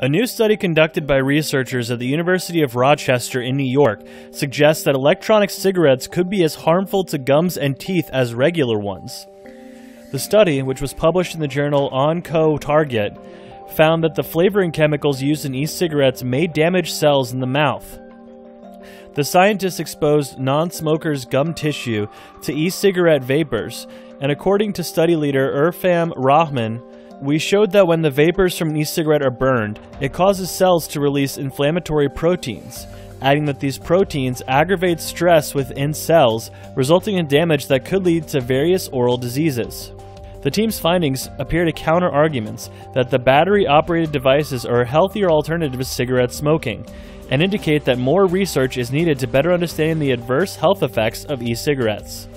A new study conducted by researchers at the University of Rochester in New York suggests that electronic cigarettes could be as harmful to gums and teeth as regular ones. The study, which was published in the journal OncoTarget, found that the flavoring chemicals used in e cigarettes may damage cells in the mouth. The scientists exposed non smokers' gum tissue to e cigarette vapors, and according to study leader Irfan Rahman, we showed that when the vapors from an e-cigarette are burned, it causes cells to release inflammatory proteins, adding that these proteins aggravate stress within cells, resulting in damage that could lead to various oral diseases. The team's findings appear to counter arguments that the battery operated devices are a healthier alternative to cigarette smoking, and indicate that more research is needed to better understand the adverse health effects of e cigarettes.